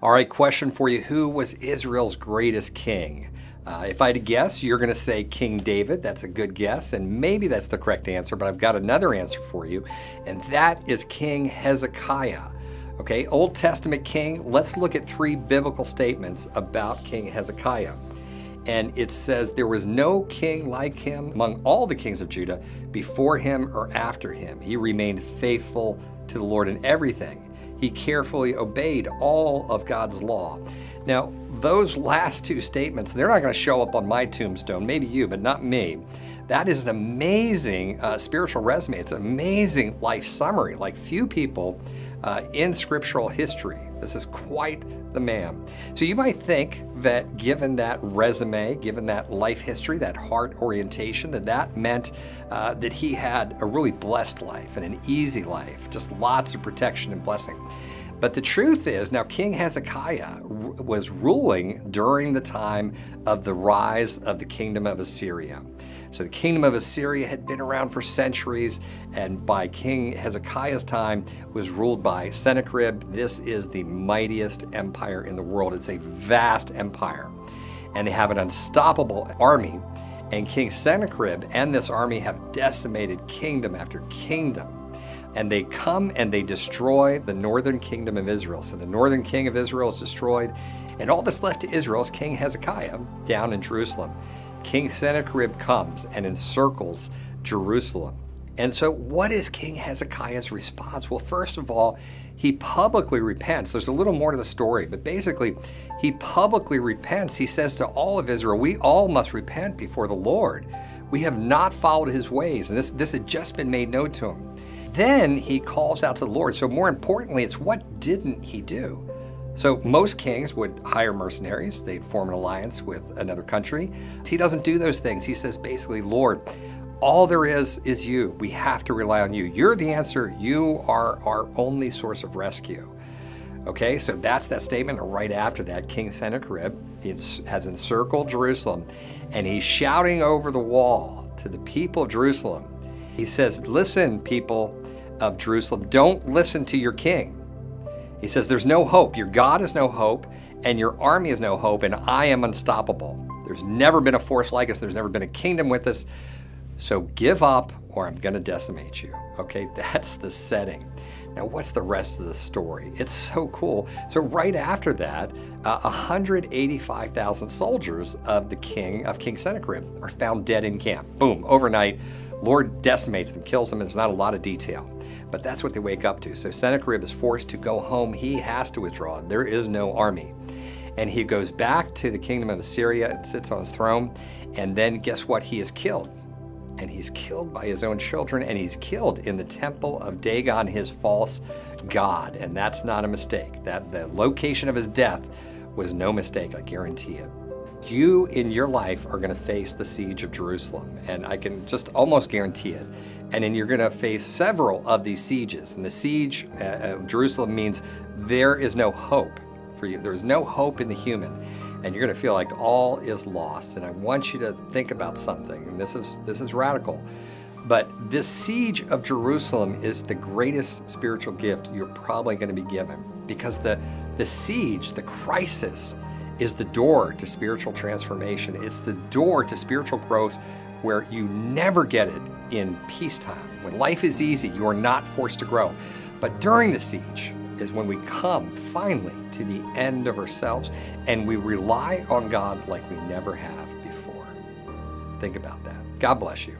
All right, question for you Who was Israel's greatest king? Uh, if I had to guess, you're going to say King David. That's a good guess, and maybe that's the correct answer, but I've got another answer for you, and that is King Hezekiah. Okay, Old Testament king. Let's look at three biblical statements about King Hezekiah. And it says, There was no king like him among all the kings of Judah before him or after him. He remained faithful to the Lord in everything he carefully obeyed all of God's law. Now, those last two statements, they're not going to show up on my tombstone, maybe you, but not me. That is an amazing uh, spiritual resume. It's an amazing life summary, like few people uh, in scriptural history. This is quite the man. So you might think that given that resume, given that life history, that heart orientation, that that meant uh, that he had a really blessed life and an easy life, just lots of protection and blessing. But the truth is, now King Hezekiah was ruling during the time of the rise of the kingdom of Assyria. So the kingdom of Assyria had been around for centuries, and by King Hezekiah's time was ruled by Sennacherib. This is the mightiest empire in the world. It's a vast empire, and they have an unstoppable army. And King Sennacherib and this army have decimated kingdom after kingdom and they come and they destroy the northern kingdom of Israel. So the northern king of Israel is destroyed, and all that's left to Israel is King Hezekiah down in Jerusalem. King Sennacherib comes and encircles Jerusalem. And so, what is King Hezekiah's response? Well, first of all, he publicly repents. There's a little more to the story, but basically, he publicly repents. He says to all of Israel, We all must repent before the Lord. We have not followed his ways. And this, this had just been made known to him. Then he calls out to the Lord. So, more importantly, it's what didn't he do? So most kings would hire mercenaries, they'd form an alliance with another country. He doesn't do those things. He says basically, Lord, all there is is you. We have to rely on you. You're the answer. You are our only source of rescue. Okay, so that's that statement. Right after that, King Sennacherib has encircled Jerusalem and he's shouting over the wall to the people of Jerusalem. He says, Listen, people of Jerusalem, don't listen to your king. He says, There's no hope. Your God is no hope, and your army is no hope, and I am unstoppable. There's never been a force like us, there's never been a kingdom with us. So give up, or I'm going to decimate you. Okay, that's the setting. Now, what's the rest of the story? It's so cool. So, right after that, uh, 185,000 soldiers of the king, of King Sennacherib, are found dead in camp. Boom, overnight. Lord decimates them, kills them. and There's not a lot of detail. But that's what they wake up to. So Sennacherib is forced to go home. He has to withdraw. There is no army. And he goes back to the kingdom of Assyria and sits on his throne. And then guess what? He is killed. And he's killed by his own children, and he's killed in the temple of Dagon, his false god. And that's not a mistake. That the location of his death was no mistake, I guarantee it you in your life are going to face the siege of Jerusalem, and I can just almost guarantee it. And then you're going to face several of these sieges. And the siege uh, of Jerusalem means there is no hope for you. There is no hope in the human. And you're going to feel like all is lost. And I want you to think about something. And this is this is radical. But this siege of Jerusalem is the greatest spiritual gift you're probably going to be given because the the siege, the crisis, is the door to spiritual transformation. It's the door to spiritual growth where you never get it in peacetime. When life is easy, you are not forced to grow. But during the siege is when we come finally to the end of ourselves and we rely on God like we never have before. Think about that. God bless you.